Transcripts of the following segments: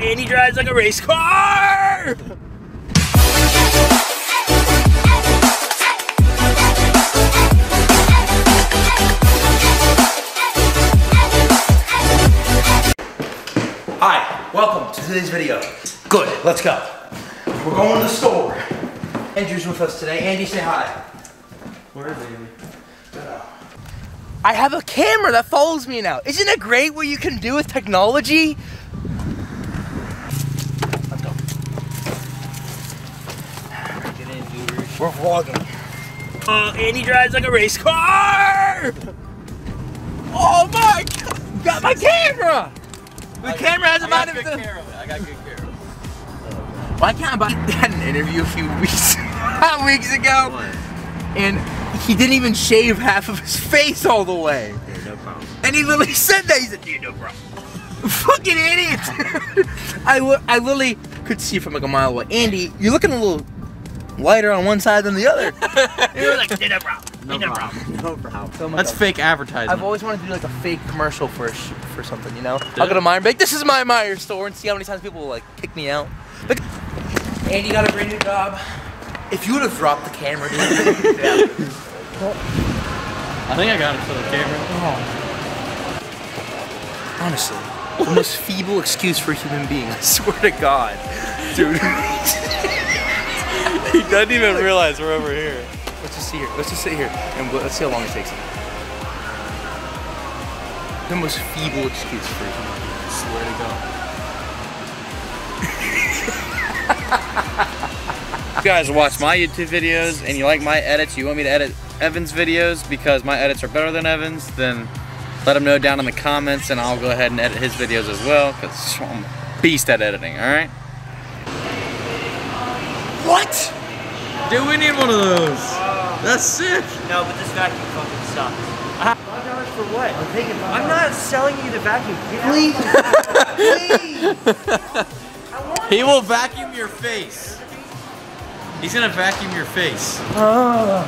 and he drives like a race car! Hi, welcome to today's video. Good, let's go. We're going to the store. Andrew's with us today. Andy, say hi. Where is Andy? I have a camera that follows me now. Isn't it great what you can do with technology? Let's go. Get in, viewers. We're vlogging. Uh, Andy drives like a race car! Oh my god! Got my camera! The camera has I about got it. good care. I got good it. Why can't I had an interview a few weeks weeks ago, and he didn't even shave half of his face all the way. no problem. And he literally said that. He said, dude, no problem. Fucking idiot. I, I literally could see from like a mile away. Andy, you're looking a little lighter on one side than the other. he was like, no problem. No, No problem. No problem. So That's fake advertising. I've always wanted to do like a fake commercial for a sh- for something, you know? I'll go to Meijer and be like, this is my Meijer store and see how many times people will like kick me out. Look, Andy got a brand new job. If you would have dropped the camera, dude. yeah. I think I got it for the camera. Oh. Honestly, the most feeble excuse for a human being. I swear to God, dude. he doesn't even realize we're over here. Let's just sit here. Let's just sit here and we'll- let's see how long it takes. The most feeble excuse for a human being. I swear to God. you guys watch my YouTube videos and you like my edits, you want me to edit Evan's videos because my edits are better than Evan's, then let him know down in the comments and I'll go ahead and edit his videos as well because I'm a beast at editing, alright? What? Dude, we need one of those. That's sick. No, but this vacuum fucking sucks. Five dollars for what? I'm taking five. I'm not selling you the vacuum. Get out. Please. He will vacuum your face. He's gonna vacuum your face. Ah.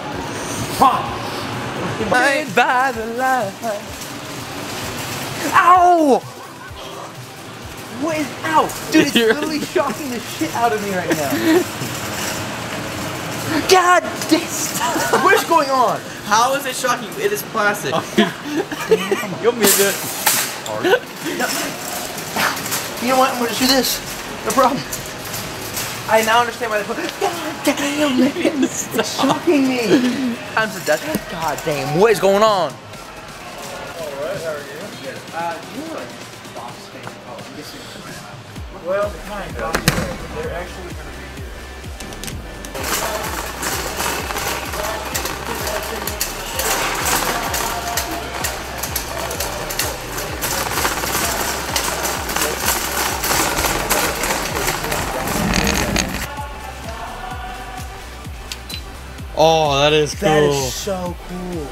Blind by the light. Ow! What is ow? Dude, it's You're- literally shocking the shit out of me right now. God this What is going on? How is it shocking? It is plastic. You'll be good. You know what? I'm gonna just do this. No problem. I now understand why they put. God damn, man. It's shocking me. Times the death. God damn, what is going on? all right how are you good uh you're like foxman oh you see Well, kind of. They're actually Oh, that is cool. That is so cool.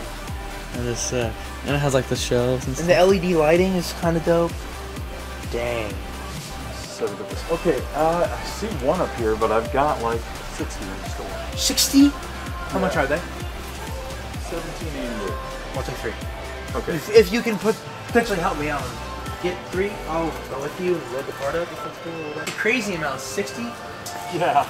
That is sick. And it has like the shelves and And stuff. the LED lighting is kind of dope. Dang. So the- okay, uh, I see one up here, but I've got like 60 in store. 60? How much are they? 1788. I'll take three. Okay. If, if you can put, potentially help me out and get three, I'll go with you and load the card up if that's cool. or. Crazy amount, 60? Yeah.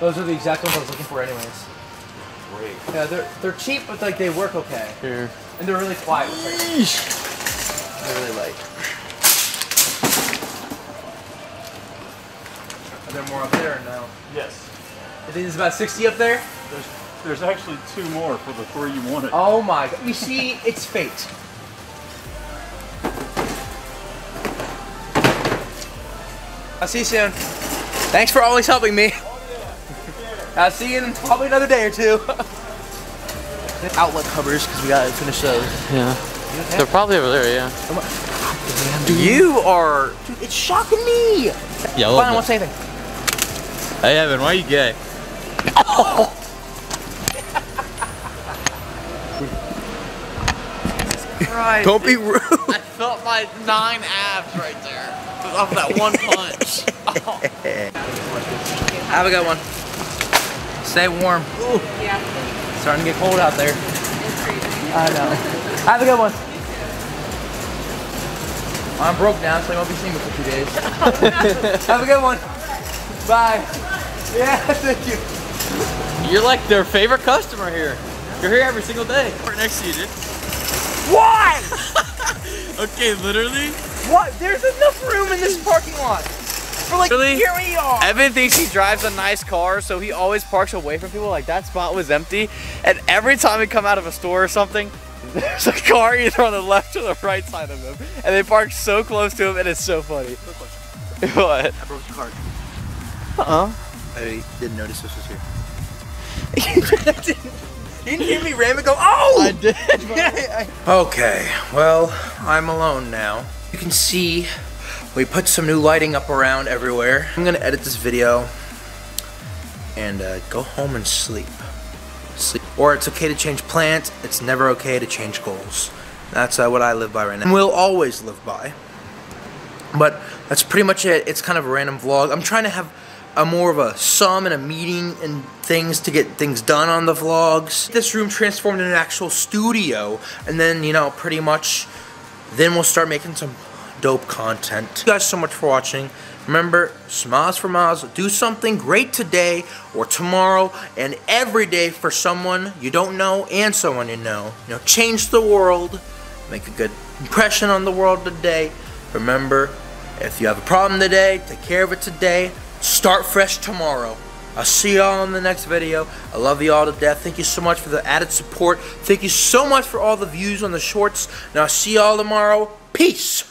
Those are the exact ones I was looking for anyways. Great. Yeah, they're, they're cheap, but like they work okay. Here. And they're really quiet. which I- They're really light. Are there more up there or no? Yes. I think there's about 60 up there. There's there's actually two more for the three you wanted. Oh my god. You see, it's fate. I'll see you soon. Thanks for always helping me. I'll see you in probably another day or two. Outlet covers, because we gotta finish those. Yeah. They're probably over there, yeah. You are. Dude, it's shocking me. Yeah, Fine, I won't say anything. Hey Evan, why are you gay? Christ. Don't be rude. I felt my nine abs right there. Off that one punch. Have a good one. Stay warm. Yeah, Starting to get cold out there. it's crazy. I know. Have a good one. I'm broke now, so I won't be seeing me for two days. Have a good one. Bye. Yeah, thank you. You're like their favorite customer here. You're here every single day. Right next to you, dude. Why? Okay, literally. What? There's enough room in this parking lot. For like, Really? here we are. Evan thinks he drives a nice car, so he always parks away from people. Like that spot was empty, and every time we come out of a store or something, there's a car either on the left or the right side of him, and they park so close to him, and it's so funny. what? I broke the card. Uh-uh. I didn't notice this was here. you didn't hear me ram and go, oh! I did. Okay, well, I'm alone now. You can see we put some new lighting up around everywhere. I'm gonna edit this video and uh, go home and sleep. Sleep. Or it's okay to change plans, it's never okay to change goals. That's uh, what I live by right now. And will always live by. But that's pretty much it. It's kind of a random vlog. I'm trying to have a more of a sum and a meeting and things to get things done on the vlogs. This room transformed into an actual studio and then, you know, pretty much then we'll start making some dope content. Thank you guys so much for watching. Remember, smiles for miles. Do something great today or tomorrow and every day for someone you don't know and someone you know. You know, change the world. Make a good impression on the world today. Remember, if you have a problem today, take care of it today. Start fresh tomorrow. I'll see y'all in the next video. I love you all to death. Thank you so much for the added support. Thank you so much for all the views on the shorts. Now I'll see y'all tomorrow. Peace.